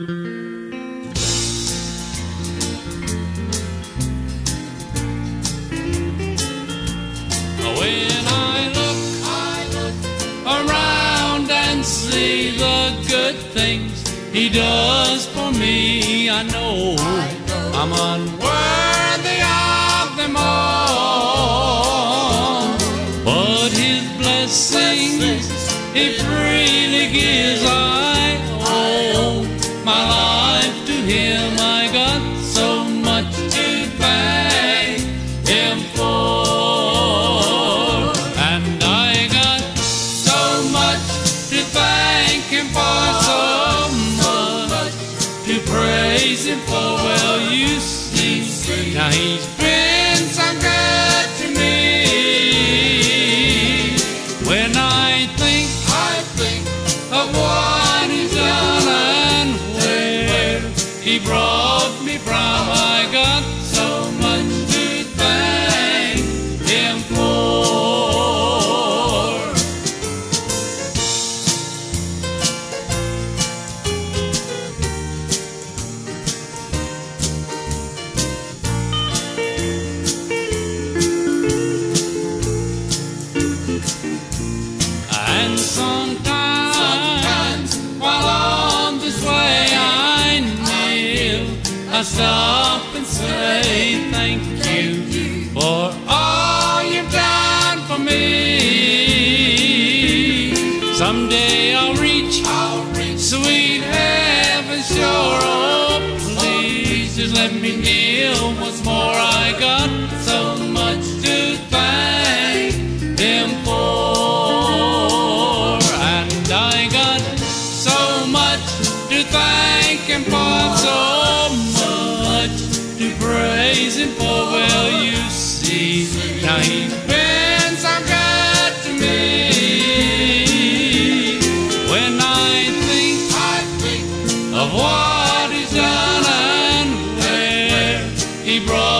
When I look, around and see the good things He does for me, I know, I'm unworthy of them all. But His blessings He freely gives, I my life to Him. I got so much to thank Him for, and I got so much to thank Him for, so much to praise Him for. Well, you see, now He's been He brought me from, Stop and say thank you for all you've done for me. Someday I'll reach, sweet heaven shore. Oh, please just let me kneel once more. I got so much to thank Him for, and I got so much to thank to. When I think, of what he's done and where he brought.